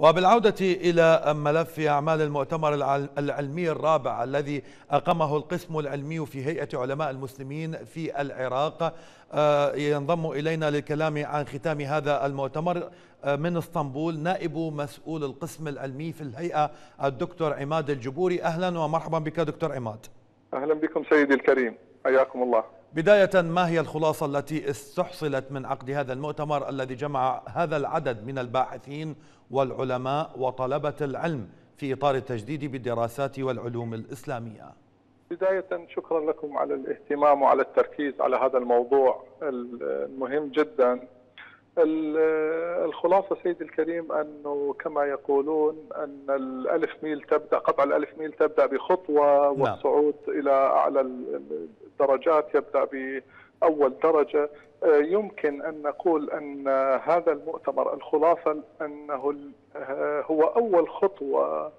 وبالعودة إلى ملف أعمال المؤتمر العلمي الرابع الذي أقامه القسم العلمي في هيئة علماء المسلمين في العراق. آه، ينضم إلينا للكلام عن ختام هذا المؤتمر. آه، من اسطنبول نائب مسؤول القسم العلمي في الهيئة الدكتور عماد الجبوري. أهلا ومرحبا بك دكتور عماد. أهلا بكم سيدي الكريم. حياكم الله. بداية ما هي الخلاصة التي استحصلت من عقد هذا المؤتمر الذي جمع هذا العدد من الباحثين والعلماء وطلبة العلم في إطار التجديد بالدراسات والعلوم الإسلامية؟ بداية شكرا لكم على الاهتمام وعلى التركيز على هذا الموضوع المهم جدا. الخلاصة سيدي الكريم أنه كما يقولون أن الألف ميل تبدأ قطع الألف ميل تبدأ بخطوة نعم. والصعود إلى أعلى الدرجات يبدأ بأول درجة آه، يمكن أن نقول أن هذا المؤتمر الخلاصة أنه آه، هو أول خطوة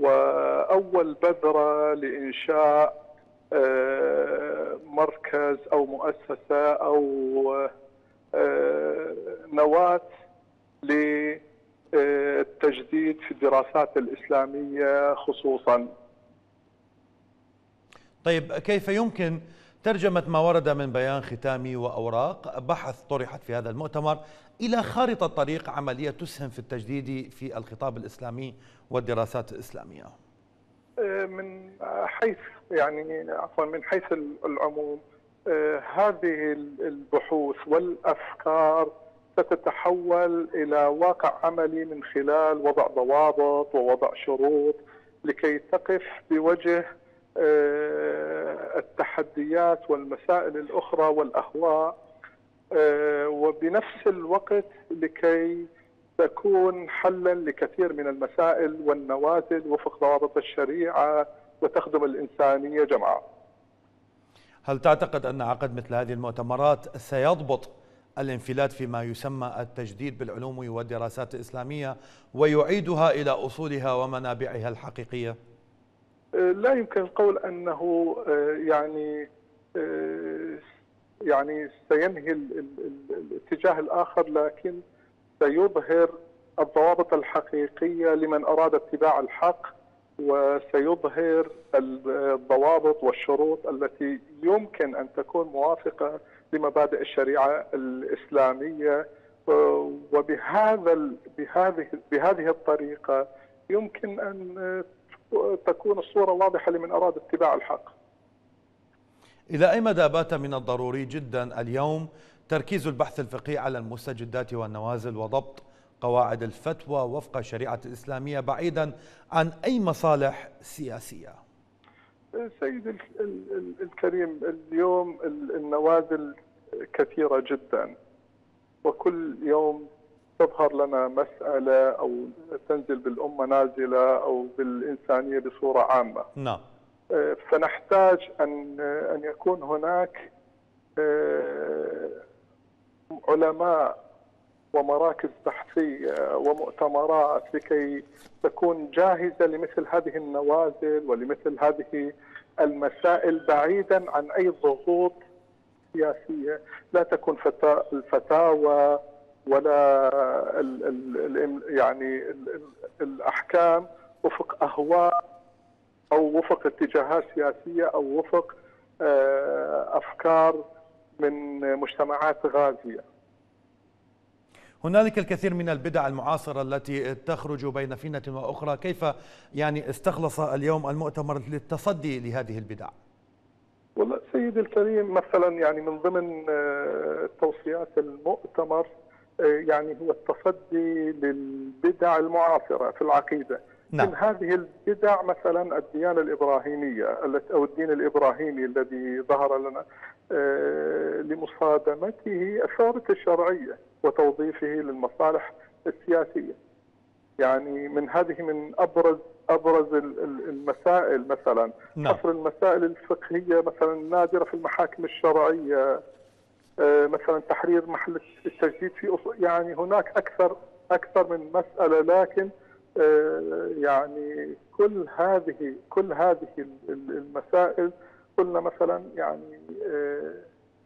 وأول بذرة لإنشاء آه، مركز أو مؤسسة أو نواة للتجديد في الدراسات الإسلامية خصوصا. طيب كيف يمكن ترجمة ما ورد من بيان ختامي وأوراق بحث طرحت في هذا المؤتمر إلى خارطة طريق عملية تسهم في التجديد في الخطاب الإسلامي والدراسات الإسلامية؟ من حيث يعني عفوا من حيث العموم هذه البحوث والأفكار ستتحول إلى واقع عملي من خلال وضع ضوابط ووضع شروط لكي تقف بوجه آه، التحديات والمسائل الأخرى والأهواء آه، وبنفس الوقت لكي تكون حلا لكثير من المسائل والنوازل وفق ضوابط الشريعة وتخدم الإنسانية جمعاء. هل تعتقد أن عقد مثل هذه المؤتمرات سيضبط الانفلات فيما يسمى التجديد بالعلوم والدراسات الإسلامية ويعيدها إلى أصولها ومنابعها الحقيقية؟ لا يمكن القول أنه آه، يعني آه، يعني سينهي الاتجاه الآخر لكن سيظهر الضوابط الحقيقية لمن أراد اتباع الحق وسيظهر الضوابط والشروط التي يمكن أن تكون موافقة لمبادئ الشريعة الإسلامية. وبهذا بهذه بهذه الطريقة يمكن أن تكون الصورة واضحة لمن أراد اتباع الحق. إلى أي مدى بات من الضروري جدا اليوم تركيز البحث الفقهي على المستجدات والنوازل وضبط قواعد الفتوى وفق الشريعة الإسلامية بعيدا عن أي مصالح سياسية. سيد الكريم اليوم النوازل كثيرة جدا وكل يوم تظهر لنا مسألة أو تنزل بالأمة نازلة أو بالإنسانية بصورة عامة. نعم. آه، فنحتاج أن أن يكون هناك آه، علماء ومراكز بحثية ومؤتمرات لكي تكون جاهزة لمثل هذه النوازل ولمثل هذه المسائل بعيدا عن أي ضغوط سياسية لا تكون الفتاوى ولا ال ال يعني ال الأحكام وفق أهواء أو وفق اتجاهات سياسية أو وفق آه، أفكار من مجتمعات غازية. هنالك الكثير من البدع المعاصرة التي تخرج بين فينة وأخرى، كيف يعني استخلص اليوم المؤتمر للتصدي لهذه البدع؟ والله سيدي الكريم مثلا يعني من ضمن آه، توصيات المؤتمر يعني هو التصدي للبدع المعاصرة في العقيدة نعم. من هذه البدع مثلا الديانة الإبراهيمية أو الدين الإبراهيمي الذي ظهر لنا آه، لمصادمته الثورة الشرعية وتوظيفه للمصالح السياسية يعني من هذه من أبرز أبرز المسائل مثلا نعم. حصر المسائل الفقهية مثلا النادره في المحاكم الشرعية آه، مثلا تحرير محل التجديد في يعني هناك أكثر أكثر من مسألة لكن يعني كل هذه كل هذه المسائل قلنا مثلا يعني آه،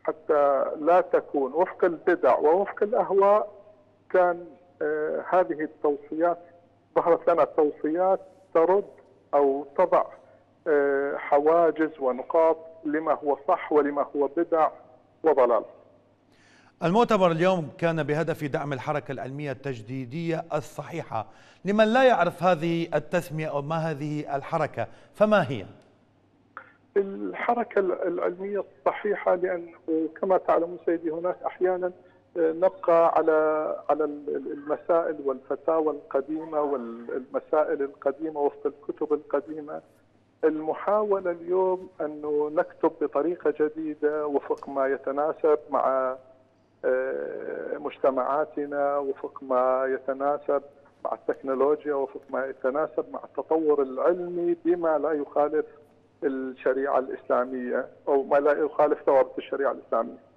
حتى لا تكون وفق البدع ووفق الأهواء كان هذه التوصيات ظهرت لنا توصيات ترد أو تضع آه، حواجز ونقاط لما هو صح ولما هو بدع وضلال. المؤتمر اليوم كان بهدف دعم الحركة العلمية التجديدية الصحيحة لمن لا يعرف هذه التسمية أو ما هذه الحركة فما هي؟ الحركة العلمية الصحيحة لأنه كما تعلمون سيدي هناك أحيانا آه، نبقى على على المسائل والفتاوى القديمة والمسائل القديمة وسط الكتب القديمة المحاولة اليوم أنه نكتب بطريقة جديدة وفق ما يتناسب مع مجتمعاتنا وفق ما يتناسب مع التكنولوجيا وفق ما يتناسب مع التطور العلمي بما لا يخالف الشريعة الإسلامية أو ما لا يخالف ثوابت الشريعة الإسلامية.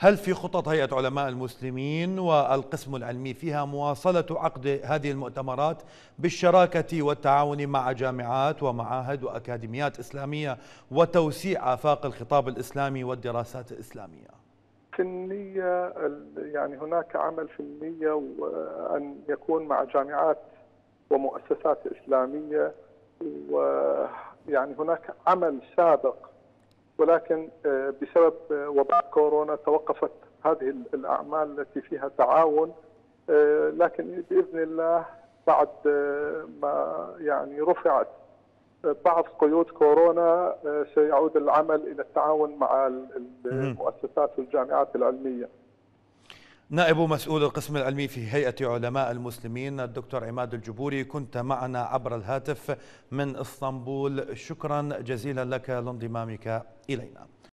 هل في خطط هيئة علماء المسلمين والقسم العلمي فيها مواصلة عقد هذه المؤتمرات بالشراكة والتعاون مع جامعات ومعاهد وأكاديميات إسلامية وتوسيع آفاق الخطاب الإسلامي والدراسات الإسلامية؟ في النية يعني هناك عمل في النية أن يكون مع جامعات ومؤسسات إسلامية ويعني هناك عمل سابق. ولكن آه، بسبب آه، وباء كورونا توقفت هذه الأعمال التي فيها تعاون. آه، لكن بإذن الله بعد ما يعني رفعت بعض قيود كورونا سيعود العمل إلى التعاون مع المؤسسات والجامعات العلمية. نائب مسؤول القسم العلمي في هيئة علماء المسلمين الدكتور عماد الجبوري كنت معنا عبر الهاتف من إسطنبول. شكرا جزيلا لك لانضمامك إلينا.